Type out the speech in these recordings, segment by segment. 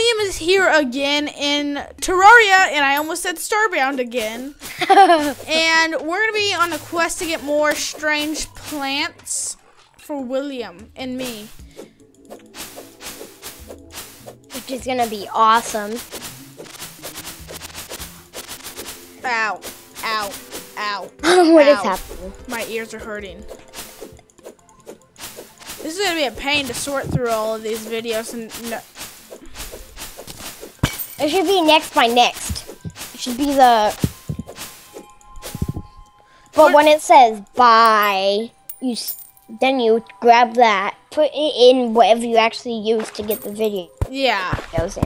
William is here again in Terraria, and I almost said Starbound again. and we're gonna be on a quest to get more strange plants for William and me. Which is gonna be awesome. Ow, ow, ow. what is Ow. happening? My ears are hurting. This is gonna be a pain to sort through all of these videos and no, It should be next by next. It should be the. But when it says by, you s- then you grab that, put it in whatever you actually use to get the video yeah. goes in.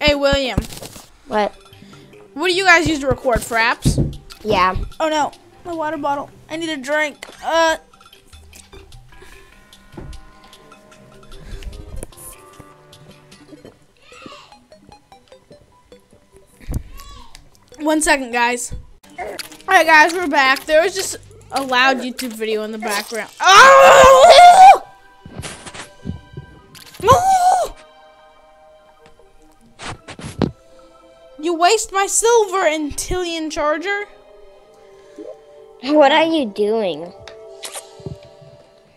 Hey William, What? what do you guys use to record fraps? Yeah. Oh no, my water bottle. I need a drink. Uh. One second, guys. Alright, guys, we're back. There was just a loud YouTube video in the background. Oh! No! You waste my silver, Antlion Charger. What are you doing?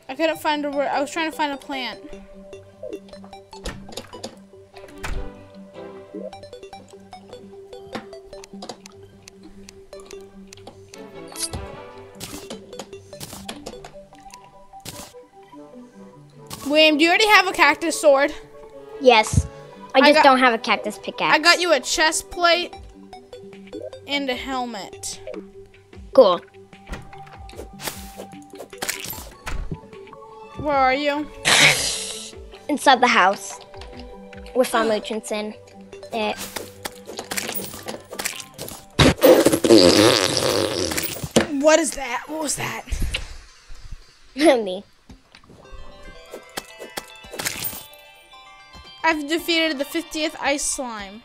I couldn't find a word. I was trying to find a plant. William, do you already have a cactus sword? Yes. I I just got- don't have a cactus pickaxe. I got you a chest plate and a helmet. Cool. Where are you? Inside the house. With our oh. merchants in it. What is that? What was that? Me. I've defeated the 50th ice slime.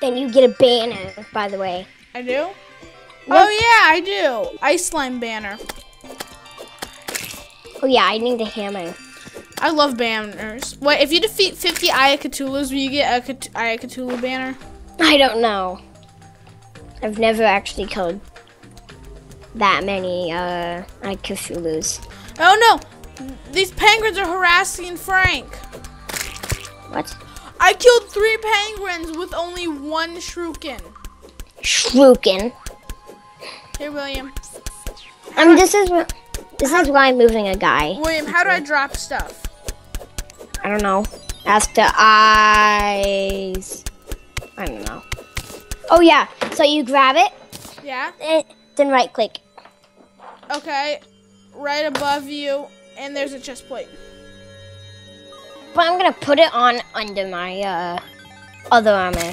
Then you get a banner, by the way. I do? Oh yeah, I do. Ice slime banner. Oh yeah, I need a hammer. I love banners. Wait, if you defeat 50 Eye of Cthulhus, will you get a Kat- Eye of Cthulhu banner? I don't know. I've never actually killed that many uh Cthulhu's. Oh no! These penguins are harassing Frank. What? I killed three penguins with only one shuriken. Shrookin. Here, William. Um, this is this is why I'm moving a guy. William, how do I drop stuff? I don't know. Ask the eyes. I don't know. Oh yeah. So you grab it, Yeah? eh, then right click. Okay. Right above you, and there's a chest plate. But I'm gonna put it on under my uh other armor.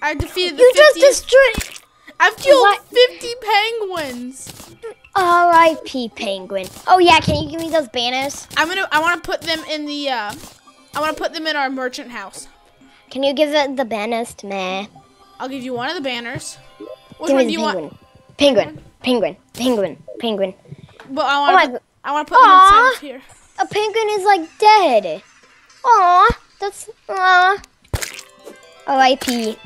I defeated the You 50 just destroyed. I've killed What? 50 penguins. R.I.P. Penguin. Oh yeah, can you give me those banners? I'm gonna. I want to put them in the. uh I want to put them in our merchant house. Can you give it the banners to me? I'll give you one of the banners. Which Give one do you penguin. want? Penguin. Penguin. Penguin. Penguin. But I Oh want god. I want to put them Aw. inside here. A penguin is like dead. Aw, that's aw. R.I.P.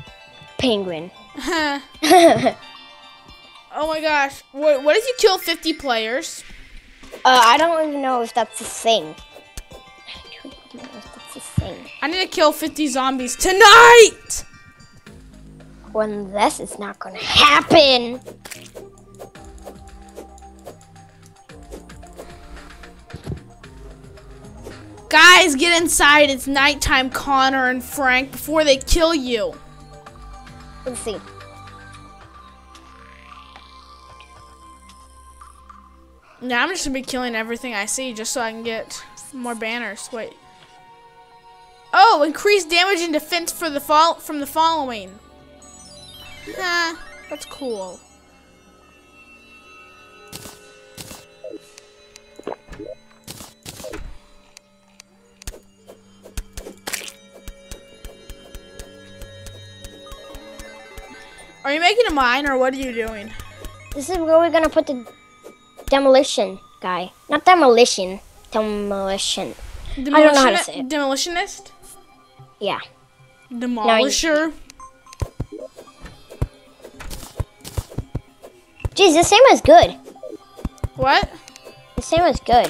Penguin. uh, oh my gosh! What, what if you kill 50 players? I don't even know if that's a thing. I don't even know if that's a thing. I need to kill 50 zombies tonight. When this is not gonna happen. Guys, get inside. It's nighttime, Connor and Frank, before they kill you. Let's see. Now I'm just gonna be killing everything I see just so I can get more banners. Wait. Oh, increase damage and defense for the fall from the following. Huh, that's cool. Are you making a mine or what are you doing? This is where we're gonna put the demolition guy. Not demolition. Demolition. I don't know how to say it. Demolitionist? Yeah. Demolisher. Jeez, this same was good. What? The same was good.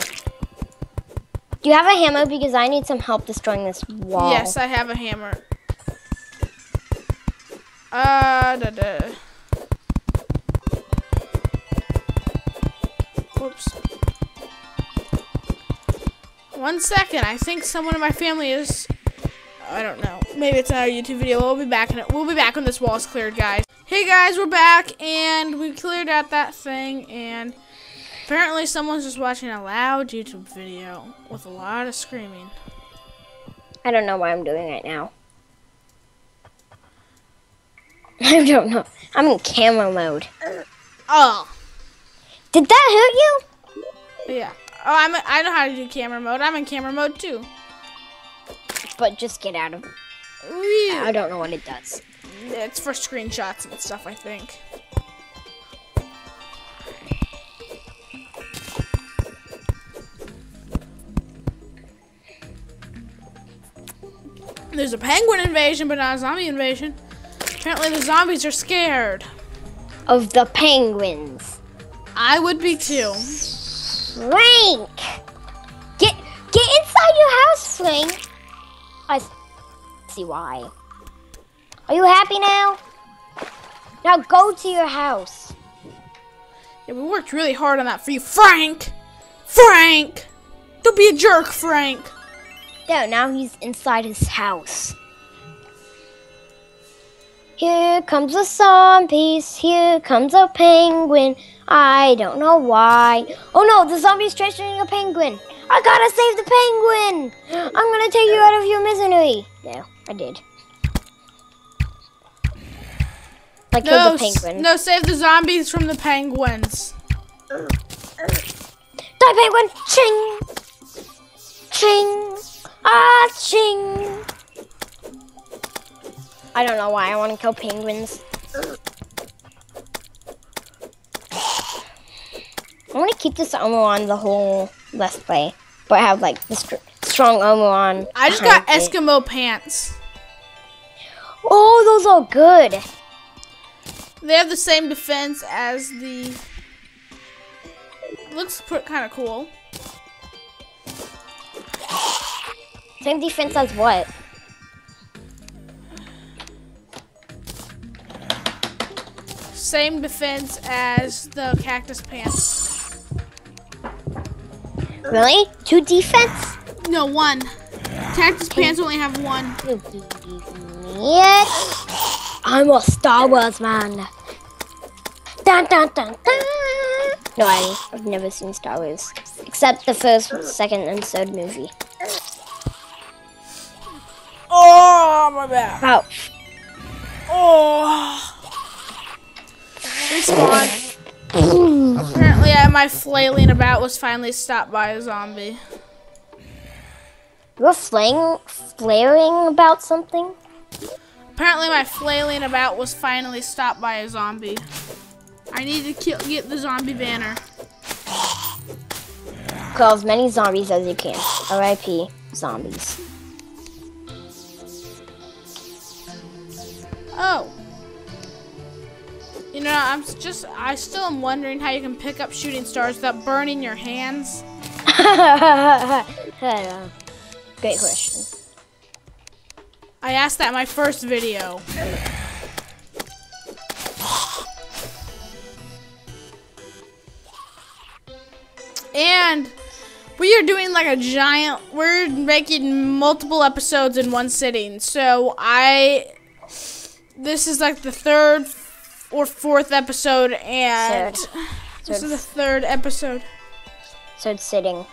Do you have a hammer? Because I need some help destroying this wall. Yes, I have a hammer. Uh, da, da. Whoops. One second. I think someone in my family is. I don't know. Maybe it's another YouTube video. We'll be back. In it. We'll be back when this wall is cleared, guys. Hey guys, we're back, and we cleared out that thing, and apparently someone's just watching a loud YouTube video with a lot of screaming. I don't know what I'm doing right now. I don't know. I'm in camera mode. Oh. Did that hurt you? Yeah. Oh, I'm. I know how to do camera mode. I'm in camera mode too. But just get out of it. I don't know what it does. It's for screenshots and stuff, I think. There's a penguin invasion, but not a zombie invasion. Apparently, the zombies are scared. Of the penguins. I would be too. Frank! Get get inside your house, Frank. I see why. Are you happy now? Now go to your house. Yeah, we worked really hard on that for you, Frank. Frank, don't be a jerk, Frank. There, now he's inside his house. Here comes a zombies, here comes a penguin. I don't know why. Oh no, the zombie's chasing a penguin. I gotta save the penguin. I'm gonna take you out of your misery. No, I did. I killed No, the penguin. no, save the zombies from the penguins. Die, penguin! Ching! Ching! Ah, ching! I don't know why I want to kill penguins. I want to keep this armor on the whole let's play, but have like the str- strong armor on. I just got it. Eskimo pants. Oh, those are good. They have the same defense as the. Looks kind of cool. Same defense as what? Same defense as the cactus pants. Really? Two defense? No, one. Cactus pants only have one. Yes. I'm a Star Wars man. Dun, dun, dun, dun. No, I, I've never seen Star Wars. Except the first, second, and third movie. Oh, my back. Wow. Oh. Respawn. Apparently, my flailing about was finally stopped by a zombie. You're flaying, flaring about something? Apparently, my flailing about was finally stopped by a zombie. I need to kill, get the zombie banner. Kill as many zombies as you can. R.I.P. Zombies. Oh. You know, I'm just, I still am wondering how you can pick up shooting stars without burning your hands. Know. Uh, great question. I asked that in my first video. And we are doing like a giant, we're making multiple episodes in one sitting. So I, this is like the third or fourth episode, and Third. this Third. is the third episode. So it's sitting.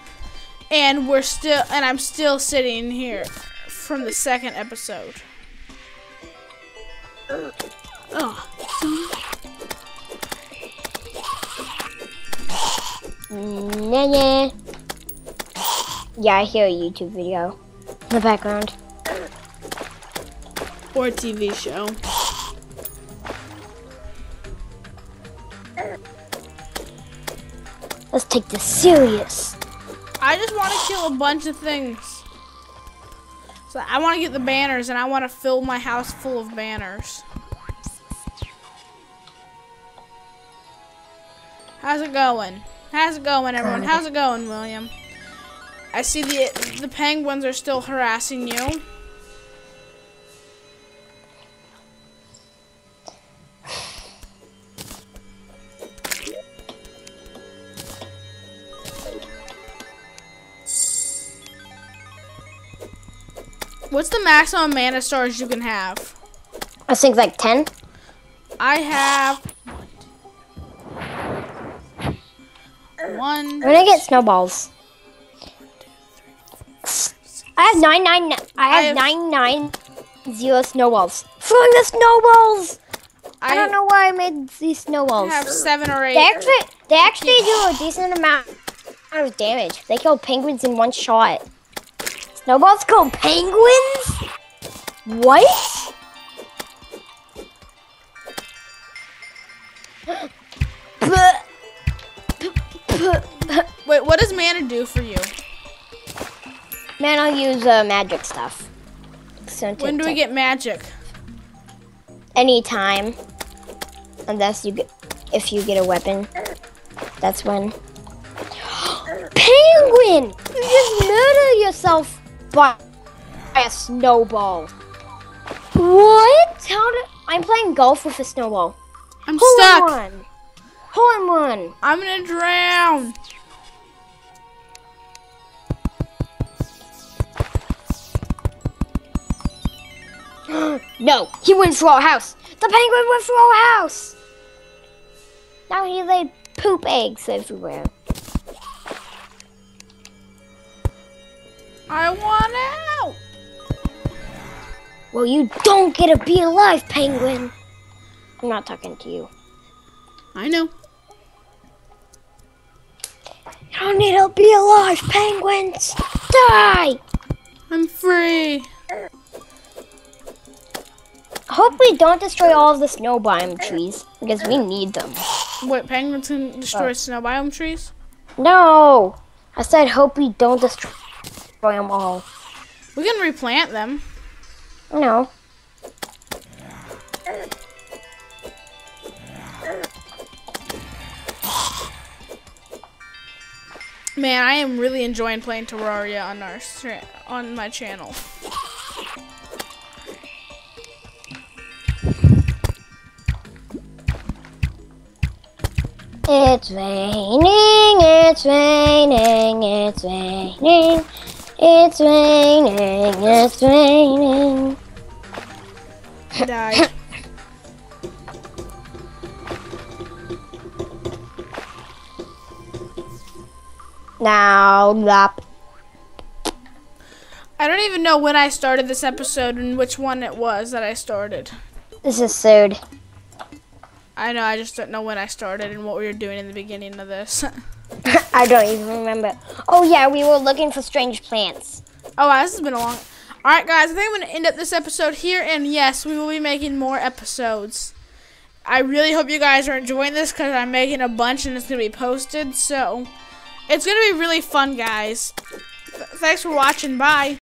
And we're still, and I'm still sitting here from the second episode. Oh, Nah, nah. Yeah, I hear a YouTube video in the background. or a TV show. Let's take this serious. I just want to kill a bunch of things. So I want to get the banners and I want to fill my house full of banners. How's it going? How's it going, everyone? How's it going, William? I see the the penguins are still harassing you. What's the maximum mana stars you can have? I think like 10. I have one. I'm gonna get snowballs. I have nine nine. I have, have- nine nine zero snowballs. Throwing the snowballs. I, don't know why I made these I snowballs. have seven or eight. They actually, they actually do a decent amount of damage. They kill penguins in one shot. Snowballs kill penguins? What? Wait, what does mana do for you? Mana I'll use uh, magic stuff. So When do we get magic? anytime unless you get if you get a weapon that's when penguin you just murder yourself by, a snowball. What? How did i'm playing golf with a snowball. I'm hole stuck. one hole in one? I'm gonna drown. no he went through our house. The penguin went through our house. Now he laid poop eggs everywhere I want out. Well, you don't get to be alive, penguin. I'm not talking to you. I know. You don't need to be alive, penguins. Die. I'm free. Hope we don't destroy all of the snow biome trees because we need them. Wait, penguins can destroy snow biome trees? No, I said hope we don't destroy them all. We can replant them. No. Man, I am really enjoying playing Terraria on our on my channel. It's raining, it's raining, it's raining, it's raining, it's raining. I died. Now, lap. I don't even know when I started this episode and which one it was that I started. This is third. I know, I just don't know when I started and what we were doing in the beginning of this. I don't even remember. Oh yeah, we were looking for strange plants. Oh, wow, this has been a long. All right, guys, I think I'm to end up this episode here, and yes, we will be making more episodes. I really hope you guys are enjoying this because I'm making a bunch and it's to be posted. So it's to be really fun, guys. Th- thanks for watching. Bye.